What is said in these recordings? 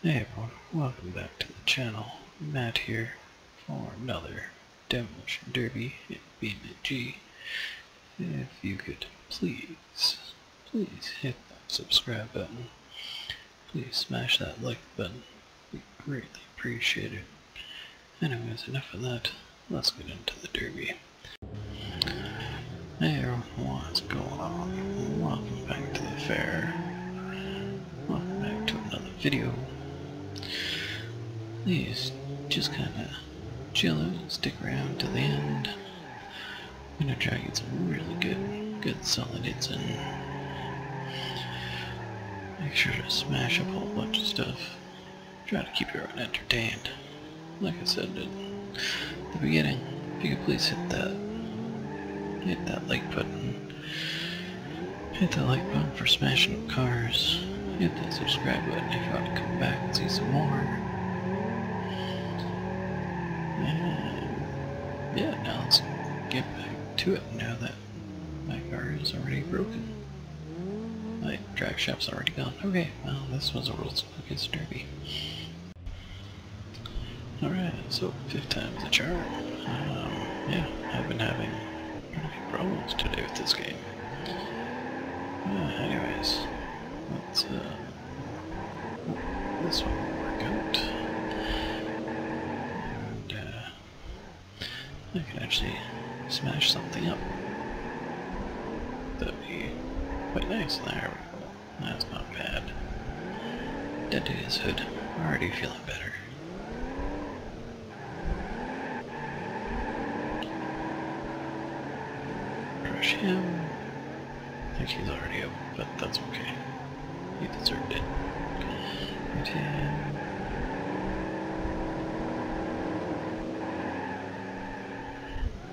Hey everyone, welcome back to the channel. Matt here for another Demolition Derby in BeamNG. If you could please, please hit that subscribe button. Please smash that like button. We greatly appreciate it. Anyways, enough of that. Let's get into the derby. Hey everyone, what's going on? Welcome back to the fair. Welcome back to another video. Please, just kinda chill and stick around to the end. I'm gonna try to get some really good, good solid hits in. Make sure to smash up a whole bunch of stuff. Try to keep everyone entertained. Like I said at the beginning, if you could please hit that, hit that like button. Hit the like button for smashing up cars. Hit that subscribe button if you want to come back and see some more. And yeah, now let's get back to it now that my car is already broken. My drive shaft's already gone. Okay, well this was a World's Quickest Derby. Alright, so fifth time's the charm. Um, yeah, I've been having a few problems today with this game. Uh, anyways, let's, uh, this one will work out. And, uh, I can actually smash something up. That'd be quite nice. There we go. That's not bad. Dead to his hood. Already feeling better. Crush him. I think he's already up, but that's okay. He deserved it. Hit.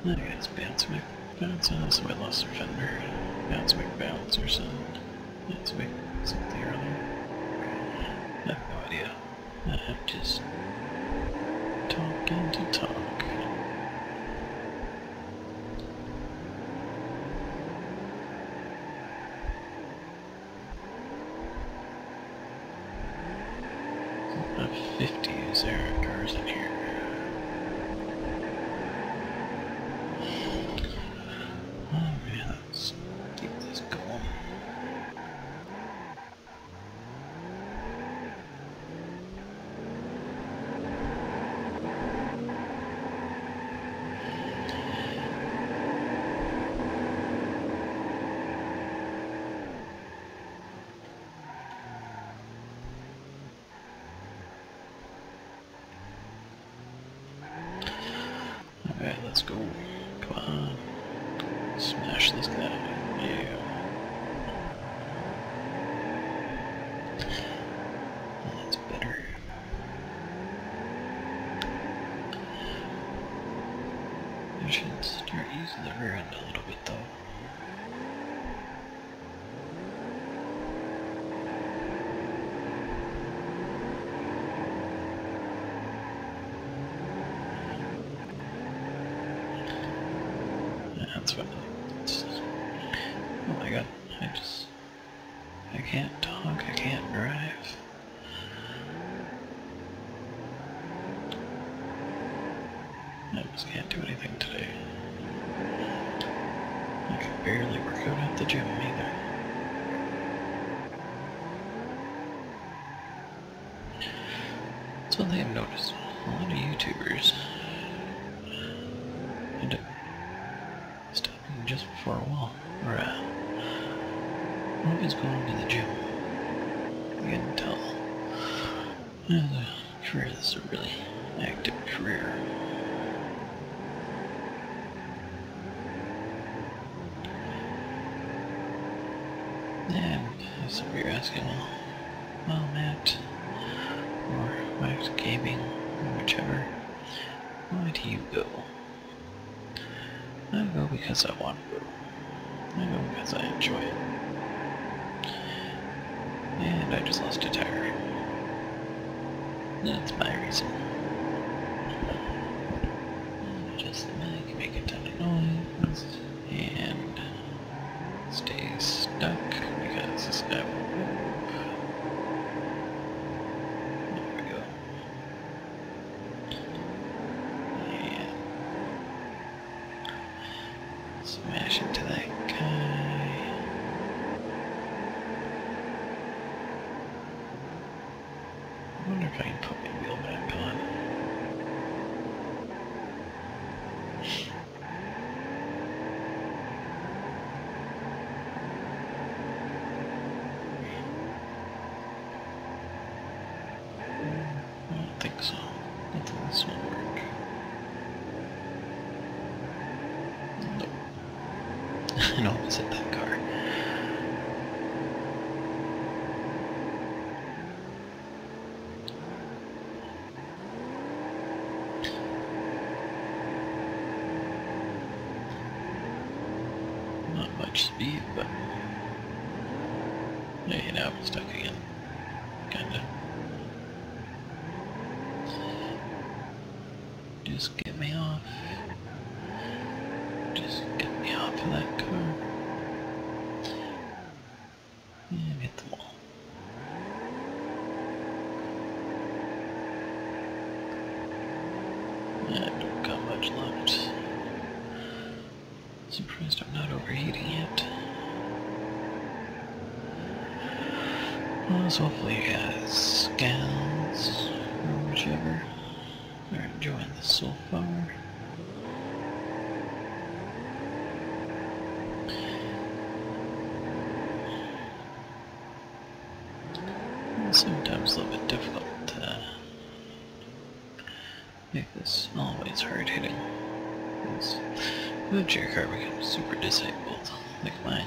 I guess bounce Mc bounce on so I lost a fender. Bounce McBounce or something. That's Mc something or. I have no idea. I'm just talking to talk. About 50 is there cars in here. Oh man, let's keep this going. Alright, let's go. Come on. Smash this guy. Yeah. That's better. I should start using the rear end a little bit though. Yeah, That's what it's, Oh my god, I just I can't talk, I can't drive. I just can't do anything today. I can barely work out at the gym either. That's one thing I've noticed. A lot of YouTubers end up stopping just before a wall. Or, uh, always going to the gym. You can tell. Yeah, the career this is a really active career. And some of you are asking, well, Matt, or Whacked Gaming, or whichever, why do you go? I go because I want to go. I go because I enjoy it. And I just lost a tire. That's my reason. And Just make, make a ton of noise and stay stuck because this guy won't move. Smash into that guy. I wonder if I can put my wheel back on. I don't think so. I think this will work. Nope. I almost hit that car. Not much speed, but yeah, know, I'm stuck again. Kinda. Just get me off. Just get me off of that car. And hit the wall. I don't got much left. Surprised I'm not overheating yet. Well, so hopefully you guys, gals, or whichever, are enjoying this so far. Sometimes a little bit difficult make this always hard hitting. Eventually your car becomes super disabled, like mine.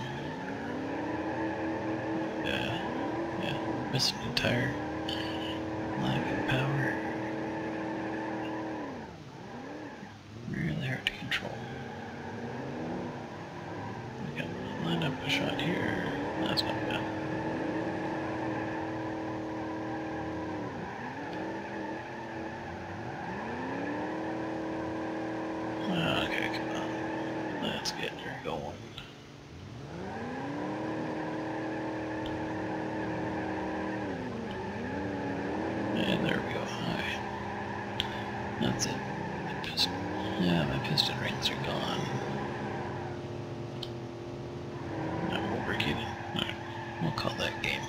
Yeah, yeah, missing a tire, lack of power. Really hard to control. I got lined up a shot here. That's not bad. Okay, come on. Let's get her going. And there we go. Alright. That's it. My piston. Yeah, my piston rings are gone. I'm overheating. Alright. We'll call that game.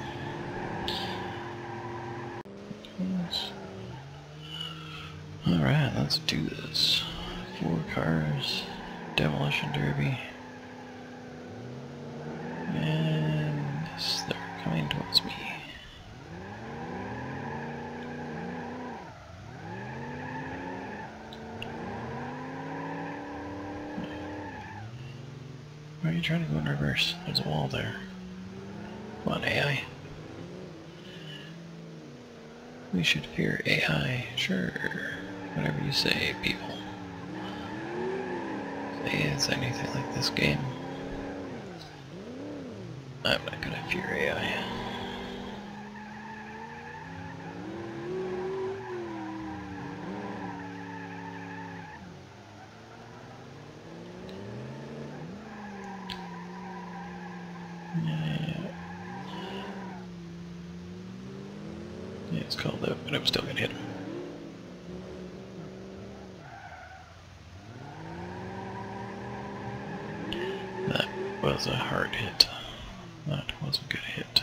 Alright, let's do this. Four cars, demolition derby. And yes, they're coming towards me. Are you trying to go in reverse? There's a wall there. Come on, AI. We should fear AI. Sure. Whatever you say, people. Say it's anything like this game. I'm not gonna fear AI. It's called out, but I'm still gonna hit him. That was a hard hit. That was a good hit.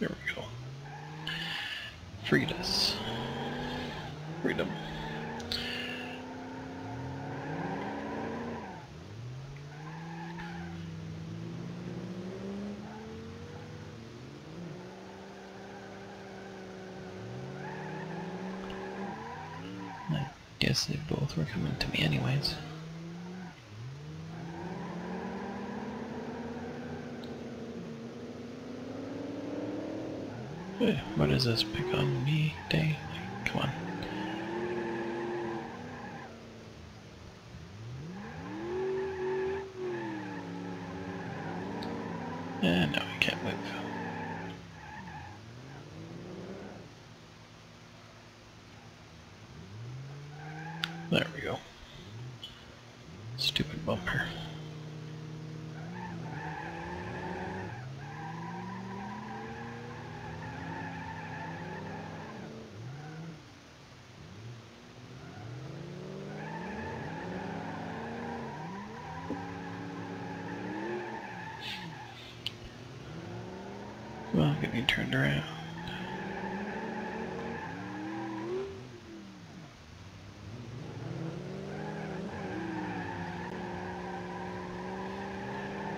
There we go. Freed us. Freedom. I guess they both were coming to me anyways. Hey, what is this pick on me day? Come on. And now we can't move. There we go. Stupid bumper. Well, getting turned around.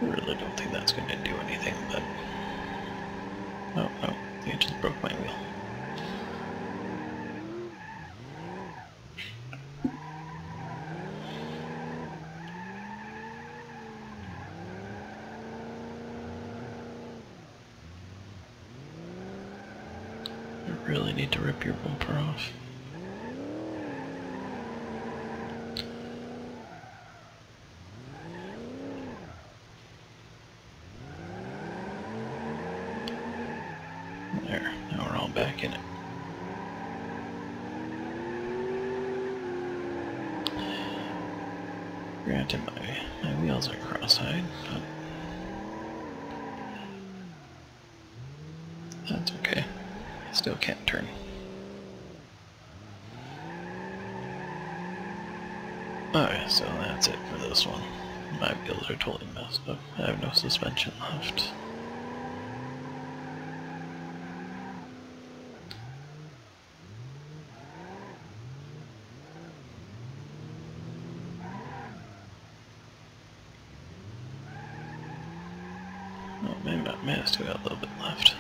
I really don't think that's going to do anything, but... Oh, no, it just broke my wheel. You really need to your bumper off. There, now we're all back in it. Granted, my, my wheels are cross-eyed, but that's okay. I still can't turn. Okay, so that's it for this one. My wheels are totally messed up. I have no suspension left. Oh, maybe not. Maybe I still got a little bit left.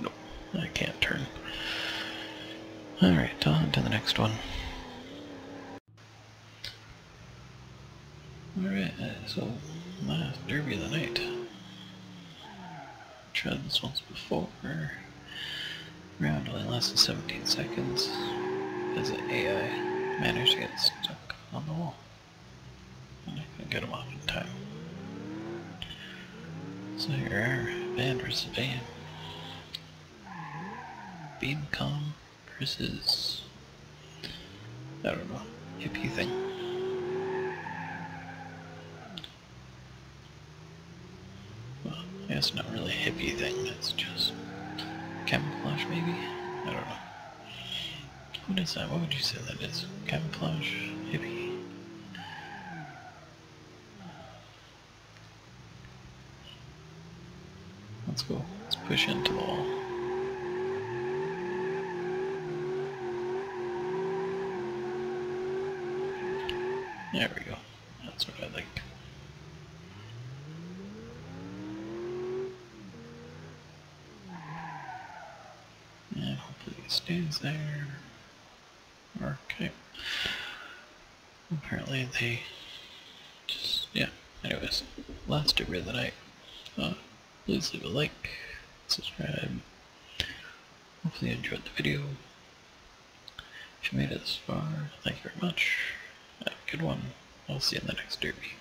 Nope, I can't turn. Alright, on to the next one. Alright, so last derby of the night. Tried this once before. Round only lasted 17 seconds as an AI managed to get stuck on the wall. And I couldn't get him off in time. So here are band versus band. Beamcom versus I don't know, hippie thing. Well, I guess not really a hippie thing, it's just camouflage maybe? I don't know. What is that? What would you say that is? Camouflage? Hippie? Let's go. Let's push into the wall. There we go. That's what I like. And hopefully it stays there. Okay. Apparently they just, yeah. Anyways, last over the night. Uh, please leave a like, subscribe. Hopefully you enjoyed the video. If you made it this far, thank you very much. Good one. I'll see you in the next derby.